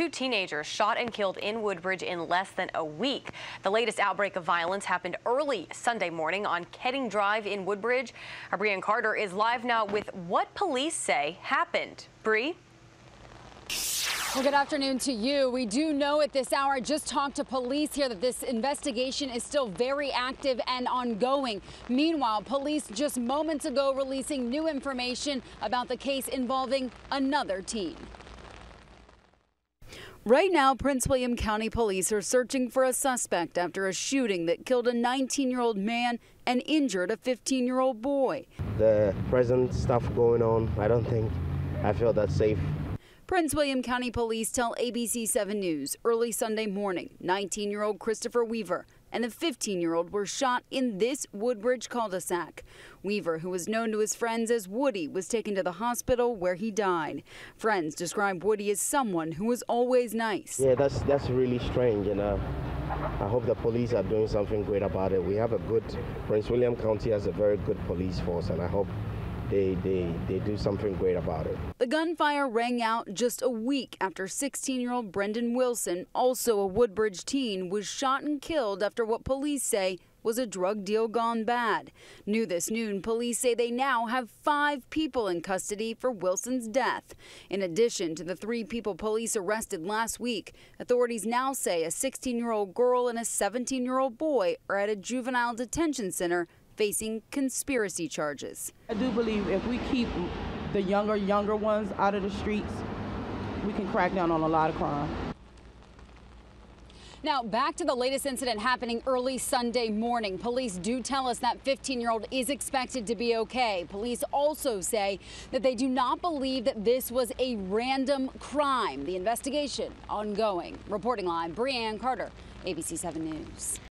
two teenagers shot and killed in Woodbridge in less than a week. The latest outbreak of violence happened early Sunday morning on Ketting Drive in Woodbridge. Our Brianne Carter is live now with what police say happened. Bree? Well, good afternoon to you. We do know at this hour, I just talked to police here that this investigation is still very active and ongoing. Meanwhile, police just moments ago releasing new information about the case involving another teen. Right now, Prince William County police are searching for a suspect after a shooting that killed a 19 year old man and injured a 15 year old boy. The present stuff going on, I don't think I feel that safe Prince William County Police tell ABC 7 News early Sunday morning 19 year old Christopher Weaver and the 15 year old were shot in this Woodbridge cul de sac. Weaver, who was known to his friends as Woody, was taken to the hospital where he died. Friends describe Woody as someone who was always nice. Yeah, that's, that's really strange, you uh, know. I hope the police are doing something great about it. We have a good, Prince William County has a very good police force, and I hope they, they, they do something great about it. The gunfire rang out just a week after 16 year old Brendan Wilson, also a Woodbridge teen, was shot and killed after what police say was a drug deal gone bad. New this noon, police say they now have five people in custody for Wilson's death. In addition to the three people police arrested last week, authorities now say a 16 year old girl and a 17 year old boy are at a juvenile detention center facing conspiracy charges. I do believe if we keep the younger, younger ones out of the streets, we can crack down on a lot of crime. Now, back to the latest incident happening early Sunday morning. Police do tell us that 15 year old is expected to be okay. Police also say that they do not believe that this was a random crime. The investigation ongoing. Reporting line, Brianne Carter, ABC 7 News.